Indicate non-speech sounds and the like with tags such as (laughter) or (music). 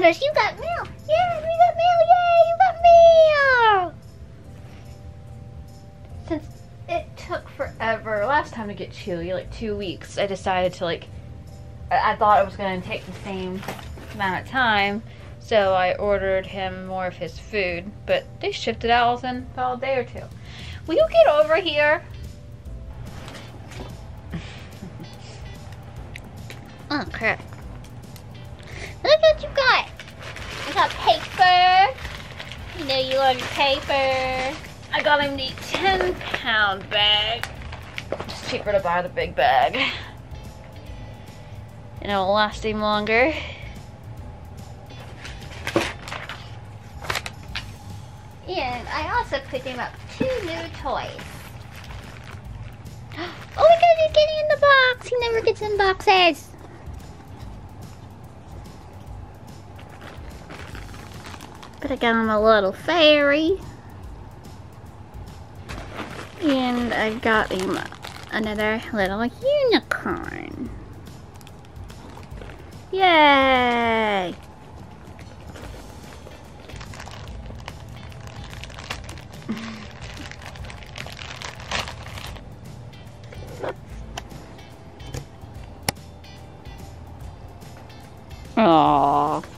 letters. You got mail. Yeah, we got mail. Yay, you got mail. Since it took forever last time to get Chewy, like two weeks, I decided to like. I, I thought it was going to take the same amount of time, so I ordered him more of his food. But they shipped it out within about a day or two. Will you get over here? oh crap! Look what you got. I got paper. You know you ordered paper. I got him the 10 pound bag. It's cheaper to buy the big bag. And it'll last him longer. And I also picked him up two new toys. (gasps) Oh my god, he's getting in the box! He never gets in boxes! But I got him a little fairy. And I got him another little unicorn. Yay! Aww.